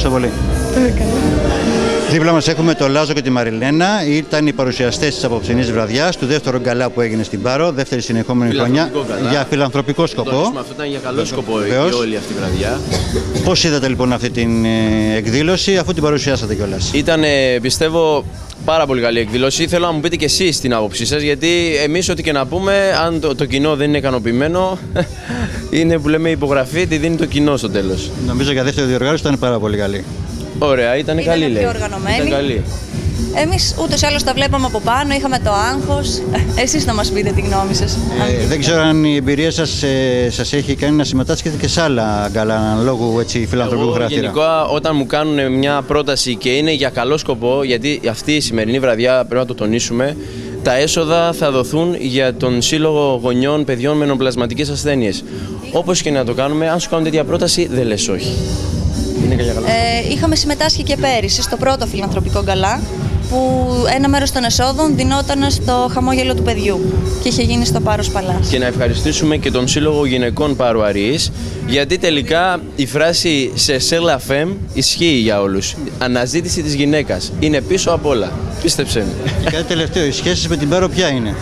Ευχαριστώ πολύ. Δίπλα μας έχουμε τον Λάζο και τη Μαριλένα. Ήταν οι παρουσιαστές της απόψινής βραδιάς του δεύτερου γκαλά που έγινε στην Πάρο, δεύτερη συνεχόμενη χρονιά Φιλανθρωπικό γκαλά. για φιλανθρωπικό σκοπό. Τονίσουμε, αυτό ήταν για καλό σκοπό Βεβαίως. η όλη αυτή η βραδιά. Πώς είδατε λοιπόν αυτή την ε, εκδήλωση, αφού την παρουσιάσατε κιόλας; Ήταν, ε, πιστεύω, πάρα πολύ καλή εκδήλωση. Θέλω να μου πείτε και εσείς την άποψή σας, γιατί εμείς, ό,τι και να πούμε, αν το, το κοινό δεν είναι ικανοποιημένο, είναι που λέμε υπογραφή, τη δίνει το κοινό στο τέλος. Νομίζω για δεύτερη διοργάνωση ήταν πάρα πολύ καλή. Ωραία, ήταν Ήταν καλή, πιο λέει. οργανωμένη. Ήταν καλή. Εμείς ούτως ή άλλως τα βλέπαμε από πάνω, είχαμε το άγχος. Εσείς να μας πείτε τη γνώμη σας. Ε, δεν ξέρω αν η εμπειρία σας ε, σας έχει κάνει να συμμετάσχετε και σε άλλα γκαλά λόγου έτσι, φιλανθρωπικού Εγώ χαρακτήρα. γενικά όταν μου κάνουν μια πρόταση και είναι για καλό σκοπό, γιατί αυτή η σημερινή βραδιά πρέπει να το τονίσουμε, τα έσοδα θα δοθούν για τον Σύλλογο Γονιών Παιδιών με Νοπλασματικές Ασθένειες. Όπως και να το κάνουμε, αν σου κάνουν τέτοια πρόταση, δεν λες όχι. Είναι για καλό. Ε, είχαμε συμμετάσχει και πέρυσι στο πρώτο φιλανθρωπικό γκαλά που ένα μέρος των εσόδων δινόταν στο χαμόγελο του παιδιού και είχε γίνει στο Πάρος Παλάς. Και να ευχαριστήσουμε και τον Σύλλογο Γυναικών Παρουαρίες, γιατί τελικά η φράση σε σέλα φεμ ισχύει για όλους. Αναζήτηση της γυναίκας είναι πίσω απ' όλα. Πίστεψέ με. Και κάτι τελευταίο, οι σχέσεις με την Πάρο ποια είναι;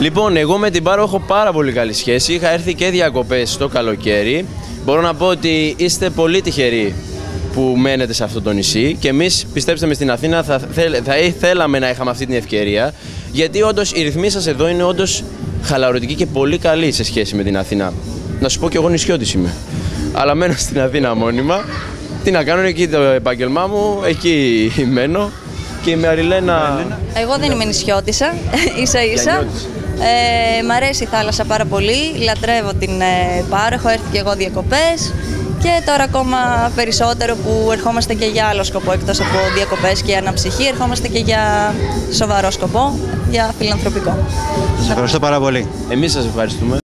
Λοιπόν, εγώ με την Πάρο έχω πάρα πολύ καλή σχέση. Είχα έρθει και διακοπές το καλοκαίρι. Μπορώ να πω ότι είστε πολύ τυχεροί που μένετε σε αυτό το νησί και εμείς πιστέψτε με στην Αθήνα θα, θέλ, θα θέλαμε να είχαμε αυτή την ευκαιρία γιατί όντως η ρυθμή σας εδώ είναι όντως χαλαρωτική και πολύ καλή σε σχέση με την Αθήνα. Να σου πω και εγώ νησιώτης είμαι. Αλλά μένω στην Αθήνα μόνιμα. Τι να κάνω, είναι εκεί το επάγγελμά μου, εκεί μένω και η Μαριλένα... Εγώ δεν είμαι νησιώτησα, ίσα ίσα. Γιαννιώτης. Ε, μ' αρέσει η θάλασσα πάρα πολύ, λατρεύω την ε, Πάρο, έχω έρθει και εγώ διακοπές και τώρα ακόμα περισσότερο που ερχόμαστε και για άλλο σκοπό εκτός από διακοπές και αναψυχή, ερχόμαστε και για σοβαρό σκοπό, για φιλανθρωπικό. Σας ευχαριστώ πάρα πολύ. Εμείς σας ευχαριστούμε.